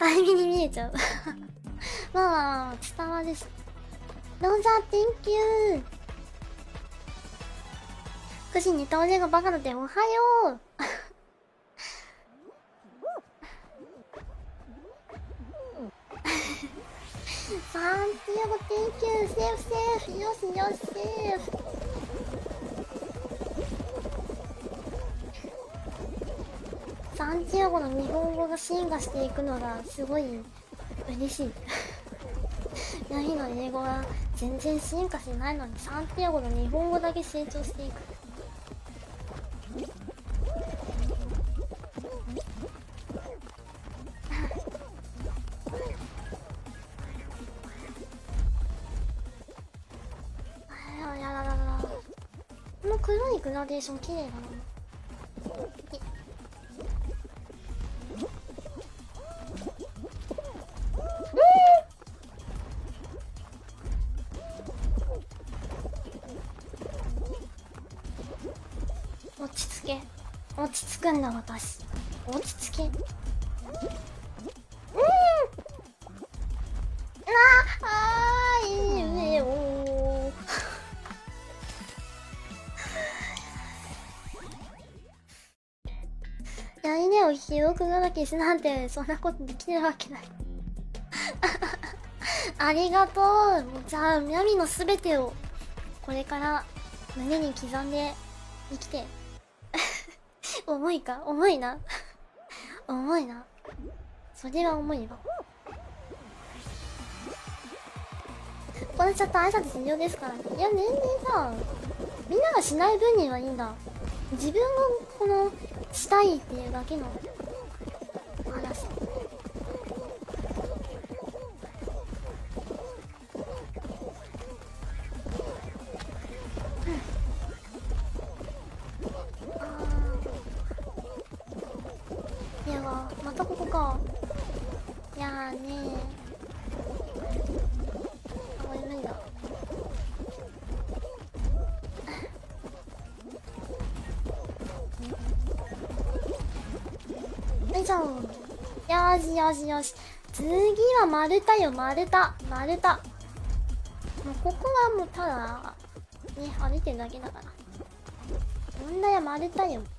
タイミに見えちゃう。まあまあまあ伝わるし。ローザー Thank you 9時に倒れがバカだっておはよう。サンティアゴ Thank you セーフセーフ。よしよしセーフ。サンティアゴの日本語が進化していくのがすごい嬉しい。ヤギの英語は全然進化しない。のにサンティアゴの日本語だけ成長していく。あらららこの黒いグラデーション綺麗だな落ち着け。落ち着くんだ私。落ち着け。うん。ああいいね。よやりねを記憶がなきしなんてそんなことできるわけない。ありがとう。じゃあみのすべてをこれから胸に刻んで生きて。重いか？重いな？重いな？それは重いわ。これちょっと挨拶重要ですからね。いや全然さみんながしない分にはいいんだ。自分がこのしたいっていうだけのよしよしよしよし。次は丸太よ丸太。丸太。もうここはもうただね歩いてるだけだから。問題は丸太よ。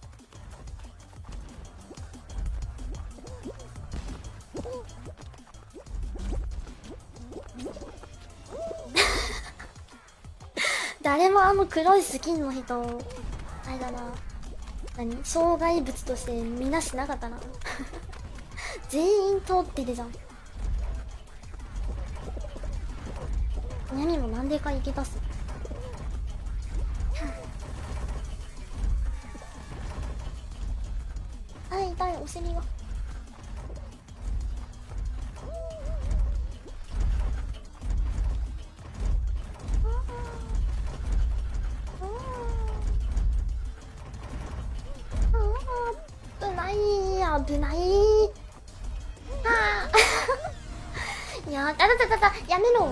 誰もあの黒いスキンの人あれだな。何？障害物としてみなしなかったな。全員通ってるじゃん。何も何でか行き出す。はい痛いお尻が。危ない。あー。いやあたたたたやめろ。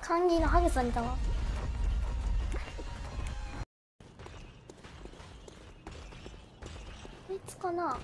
歓迎のハグされたわ。こいつかな。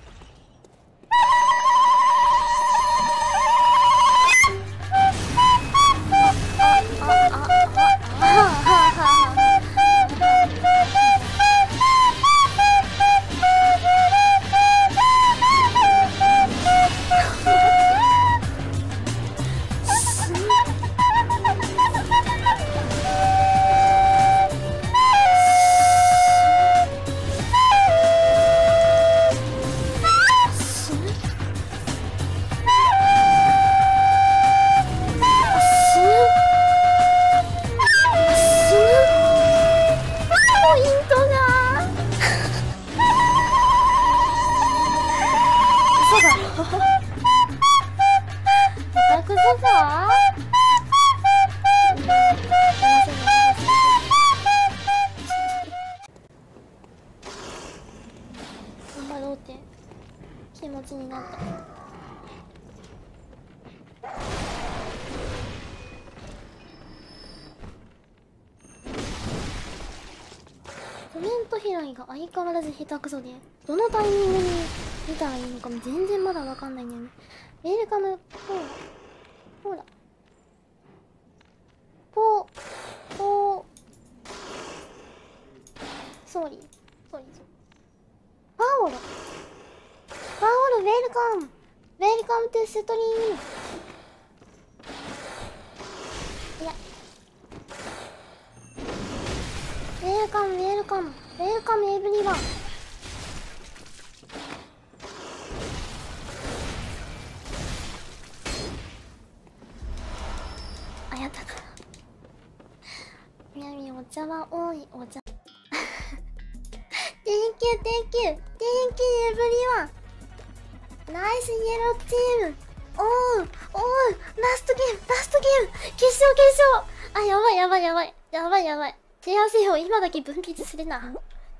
頑張ろうって気持ちになった。コメント拾いが相変わらず下手くそでどのタイミングに見たらいいのかね全然まだわかんないんだよね。ウェルカムポーラポーラポ。ーポーソーリーソーリーパオロパパオロパオルウェルカム。ウェルカムトゥストリーミウェルカムウェルカム。ウェルカムエブリワン。あやったかみやみお茶は多いお茶 you, thank you, thank you everyone ナイスイエローチームおうおうラストゲームラストゲーム決勝決勝。あやばいやばいやばい。やばいやばい。手汗を今だけ分泌するな。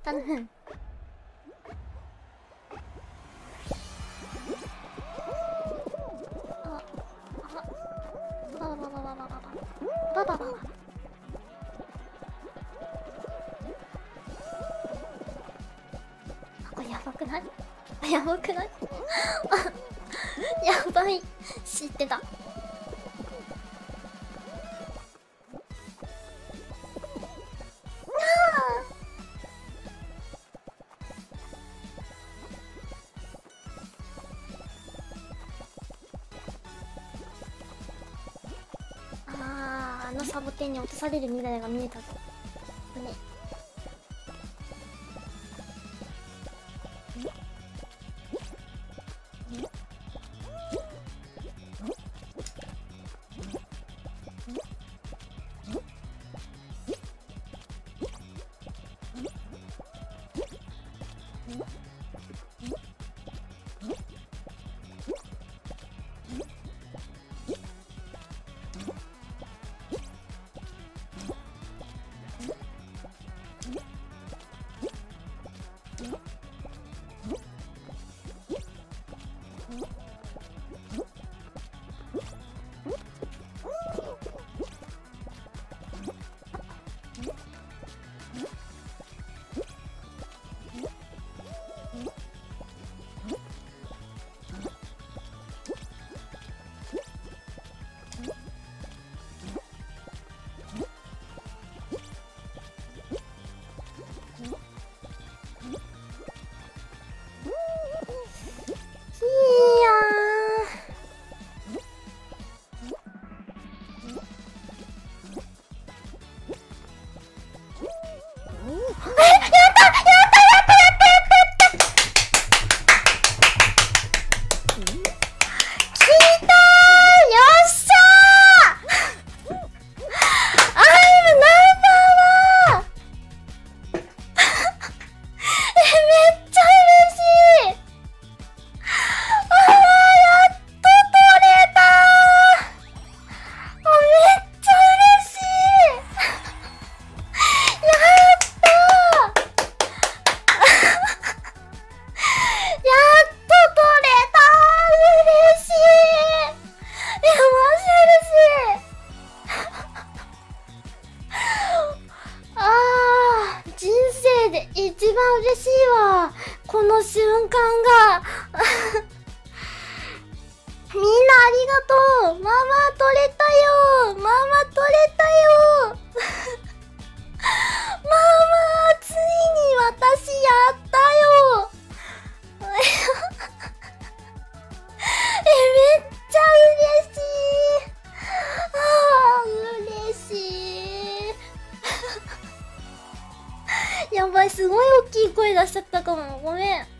頼むないやばくない？やばい。知ってた。あーあのサボテンに落とされる未来が見えたぞ。ばいすごい大きい声出しちゃったかも。ごめん。